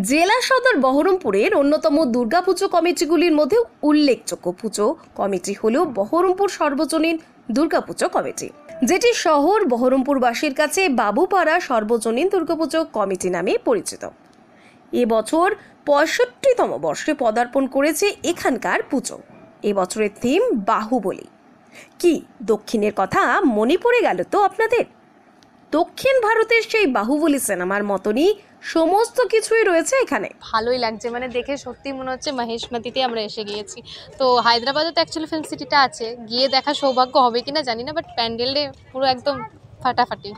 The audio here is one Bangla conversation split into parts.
জেলা সদর বহরমপুরের অন্যতম দুর্গাপুজো কমিটিগুলির মধ্যে উল্লেখযোগ্য পুজো কমিটি হল বহরমপুর সর্বজনীন দুর্গাপুজো কমিটি, যেটি শহর বহরমপুরবাসীর কাছে বাবুপাড়া সর্বজনীন দুর্গাপুজো কমিটি নামে পরিচিত। এবছর পঁয়ষট্টিতম বর্ষে পদার্পণ করেছে এখানকার পুজো। এবছরের থিম বাহুবলী। কি, দক্ষিণের কথা মনে পড়ে গেল তো আপনাদের? দক্ষিণ ভারতের সেই বাহুবলী সিনেমার মতনই সমস্ত কিছুই রয়েছে এখানে। ভালোই লাগছে মানে দেখে সত্যি মনে হচ্ছে মহেশমাতিতে আমরা এসে গিয়েছি। তো হায়দ্রাবাদে তো অ্যাকচুয়ালি ফিল্ম সিটিটা আছে গিয়ে দেখা সৌভাগ্য হবে কিনা জানি না বাট প্যান্ডেলে পুরো একদম ফাটাফাটি।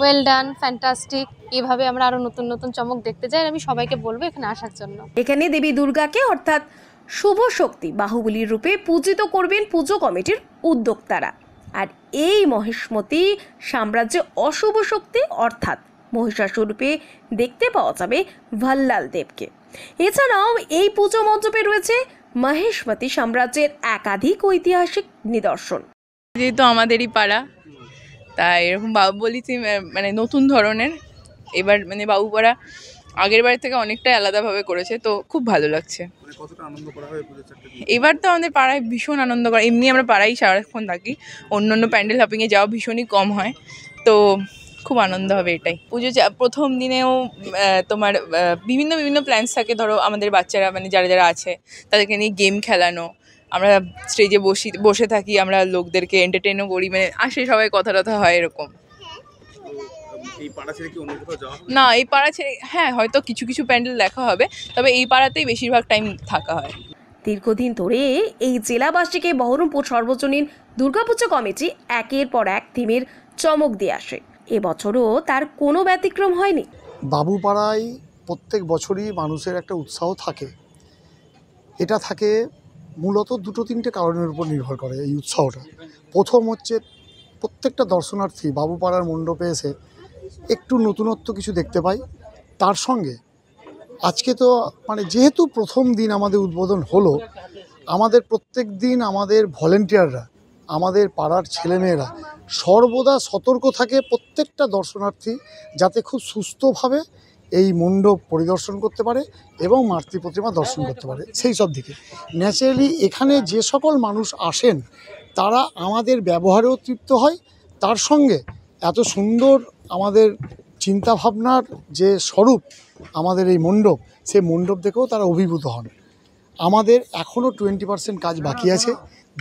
ওয়েল ডান ফ্যান্টাস্টিক এভাবে আমরা আরও নতুন নতুন চমক দেখতে আর আমি সবাইকে বলব এখানে আসার জন্য। এখানে দেবী দুর্গাকে অর্থাৎ শুভ শক্তি বাহুবলীর রূপে পূজিত করবেন পুজো কমিটির উদ্যোক্তারা। আর এই মহেশমতি সাম্রাজ্যে অশুভ শক্তি, অর্থাৎ মহিষাসুর রূপে দেখতে পাওয়া যাবে ভাল্লাল দেবকে। এছাড়াও এই পুজো মণ্ডপে রয়েছে মহেশমতি সাম্রাজ্যের একাধিক ঐতিহাসিক নিদর্শন। যেহেতু আমাদেরই পাড়া, তাই এরকম বাবু বলিছি মানে নতুন ধরনের, এবার মানে বাবুপাড়া আগের বাড়ি থেকে অনেকটাই আলাদাভাবে করেছে তো খুব ভালো লাগছে। মানে এবার তো আমাদের পাড়ায় ভীষণ আনন্দ করে এমনি আমরা পাড়ায় সারাক্ষণ থাকি অন্য অন্য প্যান্ডেল হপিংয়ে যাওয়া ভীষণই কম হয় তো খুব আনন্দ হবে এটাই। পুজো প্রথম দিনেও তোমার বিভিন্ন বিভিন্ন প্ল্যান্স থাকে ধরো আমাদের বাচ্চারা মানে যারা যারা আছে তাদেরকে নিয়ে গেম খেলানো আমরা স্টেজে বসি বসে থাকি আমরা লোকদেরকে এন্টারটেনও করি মানে আসে সবাই কথা টথা হয় এরকম। এই পাড়া ছেড়ে কি অন্য কোথাও যাওয়া না এই পাড়া ছেড়ে হ্যাঁ হয়তো কিছু কিছু প্যান্ডেল দেখা হবে তবে এই পাড়াতেই বেশিরভাগ টাইম থাকা হয়। দীর্ঘদিন ধরে এই জেলাবাসীকে বহরমপুর সর্বজনীন দুর্গাপুজো কমিটি একের পর এক থিমের চমক দিয়ে আসে। এবছরও তার কোনো ব্যতিক্রম হয়নি। বাবুপাড়ায় প্রত্যেক বছরই মানুষের একটা উৎসাহ থাকে। এটা থাকে মূলত দুটো তিনটে কারণের উপর নির্ভর করে এই উৎসাহটা। প্রথম হচ্ছে প্রত্যেকটা দর্শনার্থী বাবুপাড়ার মণ্ডপে এসে একটু নতুনত্ব কিছু দেখতে পাই। তার সঙ্গে আজকে তো মানে যেহেতু প্রথম দিন আমাদের উদ্বোধন হলো, আমাদের প্রত্যেক দিন আমাদের ভলেন্টিয়াররা, আমাদের পাড়ার ছেলেমেয়েরা সর্বদা সতর্ক থাকে প্রত্যেকটা দর্শনার্থী যাতে খুব সুস্থভাবে এই মণ্ডপ পরিদর্শন করতে পারে এবং মাতৃ প্রতিমা দর্শন করতে পারে, সেই সব দিকে। ন্যাচারালি এখানে যে সকল মানুষ আসেন, তারা আমাদের ব্যবহারেও তৃপ্ত হয়, তার সঙ্গে এত সুন্দর আমাদের চিন্তাভাবনার যে স্বরূপ আমাদের এই মণ্ডপ, সেই মণ্ডপ দেখেও তারা অভিভূত হন। আমাদের এখনও টোয়েন্টি পার্সেন্ট কাজ বাকি আছে।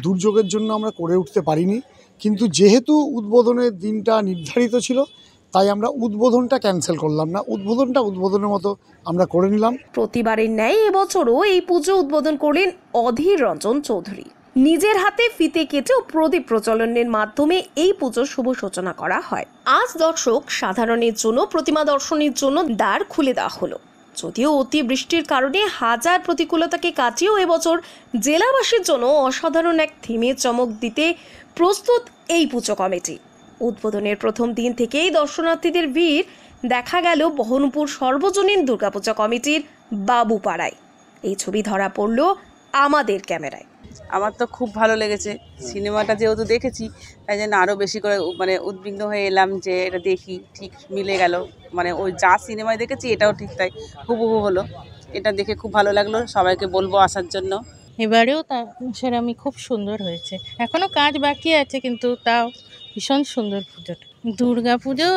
দুর্যোগের জন্য আমরা করে উঠতে পারিনি। কিন্তু যেহেতু উদ্বোধনের দিনটা নির্ধারিত ছিল, তাই আমরা উদ্বোধনটা ক্যান্সেল করলাম না। উদ্বোধনটা উদ্বোধনের মতো আমরা করে নিলাম। প্রতিবারের ন্যায় এবছরও এই পুজো উদ্বোধন করলেন অধীর রঞ্জন চৌধুরী। নিজের হাতে ফিতে কেটে ও প্রদীপ প্রচলনের মাধ্যমে এই পুজোর শুভ সূচনা করা হয়। আজ দর্শক সাধারণের জন্য, প্রতিমা দর্শনের জন্য দ্বার খুলে দেওয়া হলো। যদিও অতি বৃষ্টির কারণে হাজার প্রতিকূলতাকে কাটিয়েও এবছর জেলাবাসীর জন্য অসাধারণ এক থিমের চমক দিতে প্রস্তুত এই পুজো কমিটি। উদ্বোধনের প্রথম দিন থেকেই দর্শনার্থীদের ভিড় দেখা গেল বহনপুর সর্বজনীন দুর্গাপূজা কমিটির বাবুপাড়ায়। এই ছবি ধরা পড়ল আমাদের ক্যামেরায়। আমার তো খুব ভালো লেগেছে। সিনেমাটা যেহেতু দেখেছি তাই জন্য আরও বেশি করে মানে উদ্বিগ্ন হয়ে এলাম যে এটা দেখি ঠিক মিলে গেল। মানে ওই যা সিনেমায় দেখেছি এটাও ঠিক তাই হুবহু হলো। এটা দেখে খুব ভালো লাগল সবাইকে বলব আসার জন্য। এবারেও তা সেরকমই খুব সুন্দর হয়েছে। এখনও কাজ বাকি আছে কিন্তু তাও ভীষণ সুন্দর পুজোটা। দুর্গা পুজো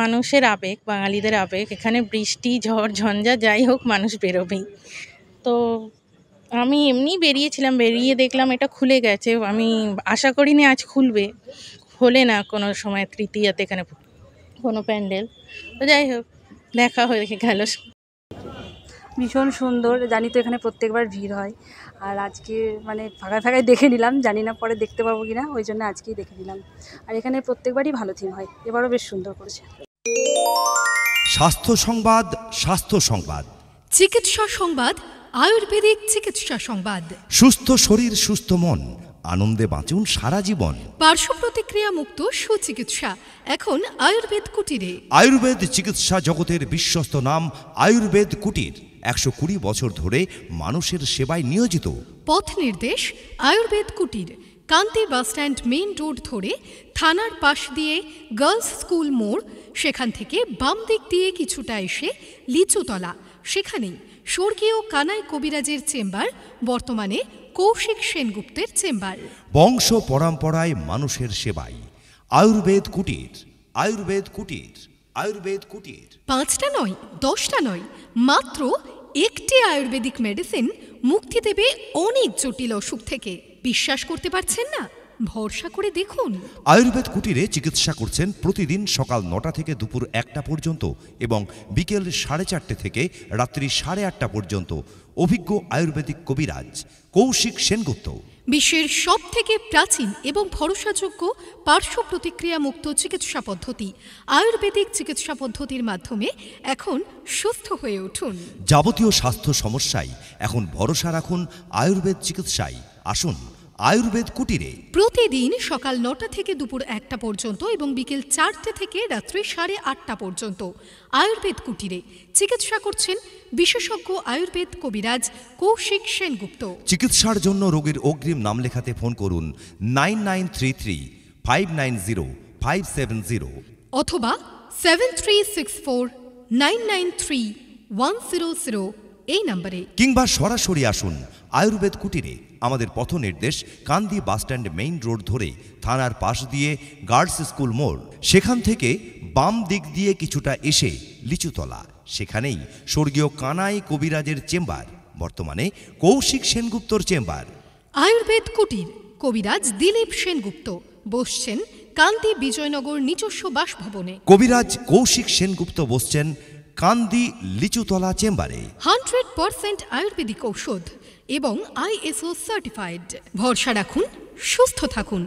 মানুষের আবেগ বাঙালিদের আবেগ এখানে বৃষ্টি ঝড় ঝঞ্ঝা যাই হোক মানুষ বেরোবেই। তো আমি এমনি বেরিয়েছিলাম বেরিয়ে দেখলাম এটা খুলে গেছে। আমি আশা করিনি আজ খুলবে। খোলে না কোনো সময় তৃতীয়াতে এখানে কোনো প্যান্ডেল। তো যাই হোক দেখা হয়ে গেল। ভীষণ সুন্দর জানি তো এখানে প্রত্যেকবার ভিড় হয়। আর আজকে মানে ফাঁকায় ফাঁকায় দেখে নিলাম জানি না পরে দেখতে পাবো কি না ওই জন্য আজকেই দেখে নিলাম। আর এখানে প্রত্যেকবারই ভালো থিম হয় এবারও বেশ সুন্দর করেছে। স্বাস্থ্য সংবাদ স্বাস্থ্য সংবাদ। চিকিৎসা সংবাদ আয়ুর্বেদিক চিকিৎসা সংবাদ। সুস্থ শরীর সুস্থ মন আনন্দে বাঁচুন সারা জীবন। পার্শ্ব প্রতিক্রিয়া মুক্ত সুচিকিৎসা এখন আয়ুর্বেদ কুটিরে। আয়ুর্বেদ চিকিৎসা জগতের বিশ্বস্ত নাম আয়ুর্বেদ কুটির। একশো কুড়ি বছর ধরে মানুষের সেবায় নিয়োজিত। পথ নির্দেশ আয়ুর্বেদ কুটির। কান্তি বাসস্ট্যান্ড মেইন রোড ধরে থানার পাশ দিয়ে গার্লস স্কুল মোড় সেখান থেকে বাম দিক দিয়ে কিছুটা এসে লিচুতলা। সেখানেই স্বর্গীয় কানাই কবিরাজের চেম্বার বর্তমানে কৌশিক সেনগুপ্তের চেম্বার। বংশ পরম্পরায় মানুষের সেবায় আয়ুর্বেদ কুটির আয়ুর্বেদ কুটির আয়ুর্বেদ কুটির। পাঁচটা নয় দশটা নয় মাত্র একটি আয়ুর্বেদিক মেডিসিন মুক্তি দেবে অনেক জটিল অসুখ থেকে। বিশ্বাস করতে পারছেন না? ভরসা করে দেখুন। আয়ুর্বেদ কুটিরে চিকিৎসা করছেন প্রতিদিন সকাল নটা থেকে দুপুর একটা পর্যন্ত এবং বিকেল সাড়ে চারটে থেকে রাত্রি সাড়ে আটটা পর্যন্ত। অভিজ্ঞ আয়ুর্বেদিক কবিরাজ কৌশিক সেনগুপ্ত। বিশ্বের সব থেকে প্রাচীন এবং ভরসাযোগ্য পার্শ্ব প্রতিক্রিয়া মুক্ত চিকিৎসা পদ্ধতি আয়ুর্বেদিক চিকিৎসা পদ্ধতির মাধ্যমে এখন সুস্থ হয়ে উঠুন। যাবতীয় স্বাস্থ্য সমস্যায় এখন ভরসা রাখুন আয়ুর্বেদ চিকিৎসায় আসুন আয়ুর্বেদ কুটিরে। প্রতিদিন সকাল নটা থেকে দুপুর একটা পর্যন্ত এবং বিকেল চারটে থেকে রাত্রি সাড়ে আটটা পর্যন্ত আয়ুর্বেদ কুটিরে। চিকিৎসা করছেন বিশেষজ্ঞ আয়ুর্বেদ কবিরাজ কৌশিক সেনগুপ্ত। চিকিৎসার জন্য রোগীর অগ্রিম নাম লেখাতে ফোন করুন nine nine three three five nine zero five seven zero. অথবা seven three six four nine nine three one zero zero এই নম্বরে কিংবা সরাসরি আসুন আয়ুর্বেদ কুটিরে আমাদের পথ নির্দেশ কান্দি বাসস্ট্যান্ড মেইন রোড ধরে থানার পাশ দিয়ে গার্লস স্কুল মোড়। সেখান থেকে বাম দিক দিয়ে কিছুটা এসে লিচুতলা সেখানেই স্বর্গীয় কানাই কবিরাজের চেম্বার বর্তমানে কৌশিক সেনগুপ্তর চেম্বার। আয়ুর্বেদ কুটির কবিরাজ দিলীপ সেনগুপ্ত বসছেন কান্তি বিজয়নগর নিজস্ব বাসভবনে। কবিরাজ কৌশিক সেনগুপ্ত বসছেন কান্দি লিচুতলা চেম্বারে। হান্ড্রেড পারসেন্ট আয়ুর্বেদিক ঔষধ এবং আইএসও সার্টিফাইড। ভরসা রাখুন সুস্থ থাকুন।